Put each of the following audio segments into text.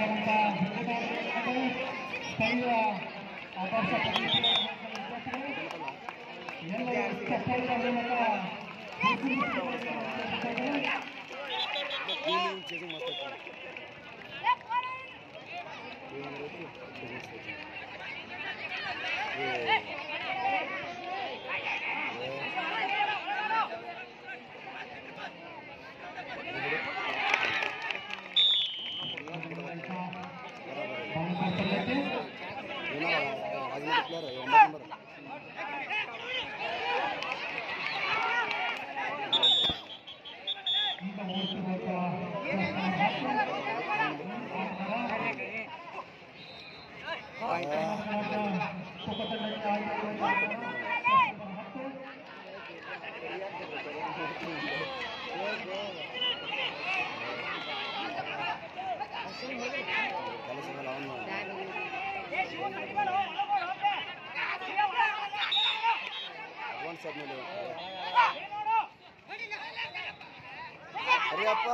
감사합니다. 저희와 아버지 옛날에 스타파이가 되니까 비밀 계속 맡았죠. 예, 그렇죠. 계속 쓰죠. 예. Claro, yo no Thank you. ಅರಿಯಪ್ಪ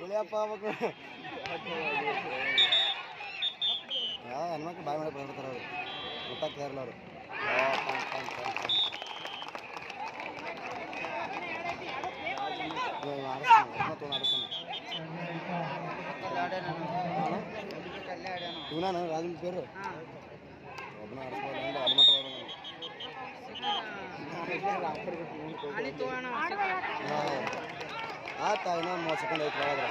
ಬಿಳಿಯಪ್ಪ ಮಕ್ಕಳು ಯಾವ ಹೆಣ್ಮಕ್ಳು ಬಾಯ್ ಮಾಡಕ್ಕೆ ಬಂದಿರ್ತಾರೆ ಅವರು. ಗೊತ್ತಾಗ್ತಾ ಇರಲ್ಲ ಅವರು. ಇವನಾನ ರಾಜನ್ ಪೇರು? ಒಬ್ಬನ ಆಡಿಸ್ಬೋದು ಅಂದ್ರೆ ಅಲ್ಲಿ ಆತ ಇನ್ನೂ ಮೂವತ್ತು ಸೆಕೆಂಡ್ ಐತೆ ಒಳಗೆ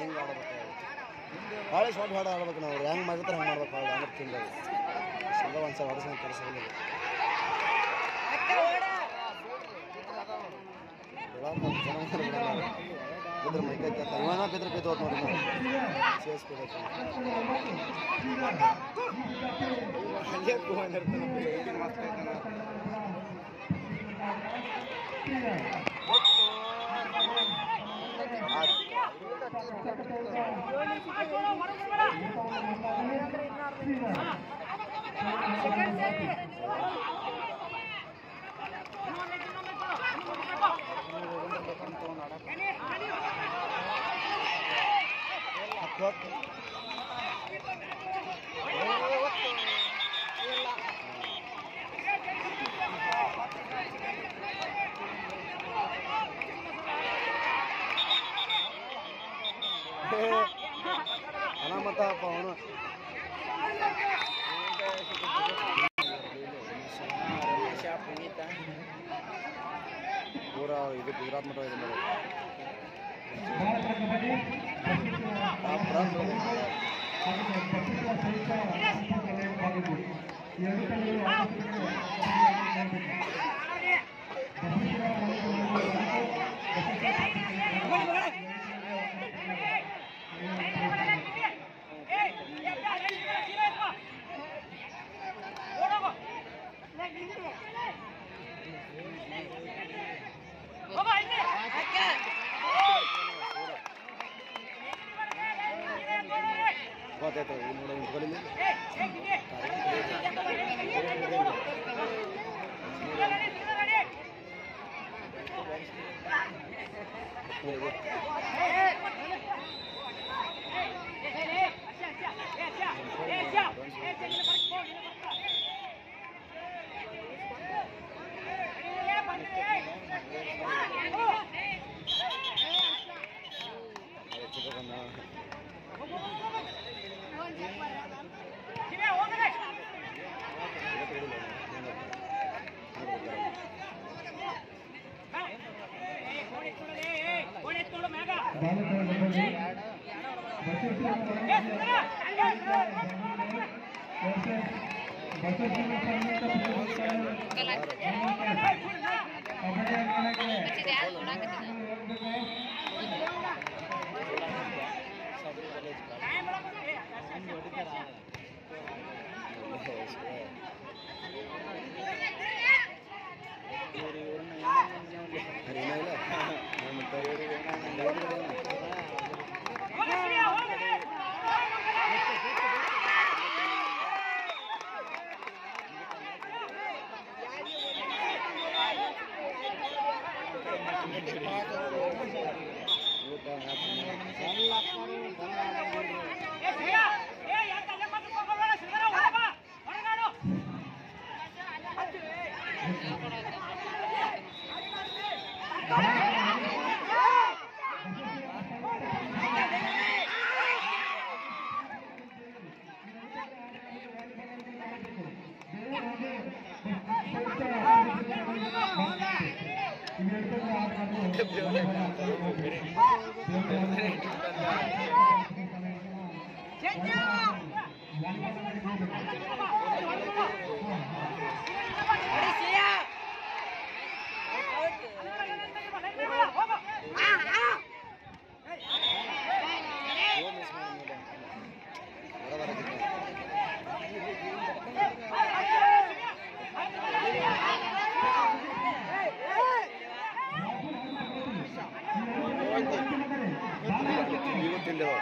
ಹಿಂಗೆ ಆಡ್ಬೇಕು. ಭಾಳ ಶಾರ್ಟ್ ಹಾಡು ಆಡ್ಬೇಕು ನಾವು. ಹೆಂಗೆ ಮಾಡಿರ್ತಾರೆ ಹಂಗೆ ಮಾಡ್ಬೇಕು ಹಾಡು ಹಂಗೆ ತಿಂದಾಗ ಒಂದು ಸಲ ಹೊಡೆಸ ಕೆಲಸ ಬಿದ್ರೆ ಮೈ ಕೈ ಕೆತ್ತ ಇವನ ಬಿದ್ರೆ ಕೈ ತೋತ್ ನೋಡಿ ಸೇರಿಸ್ಕೋಬೇಕು. Good. ಹತ್ತು ಅನಾಮತಪ್ಪ ಅವನು ಪೂರ ಇದು ಗುಜರಾತ್ ಮಟ್ಟ ಇದು పంచాయతీ మూడు ఇంటికొలింది ನೋಡಿ Get down! んだろう。